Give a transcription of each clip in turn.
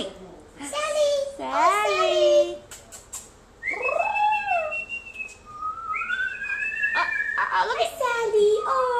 Sally. Sally. Sally. Oh, Sally. oh, look at Sally. Oh.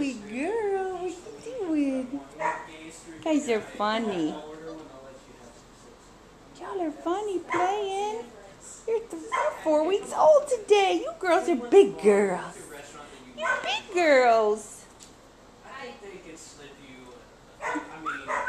we, girl? What you doing? You guys are funny. Y'all are funny playing. You're, th- you're four weeks old today. You girls are big girls. You're big girls. I think it's you. I mean.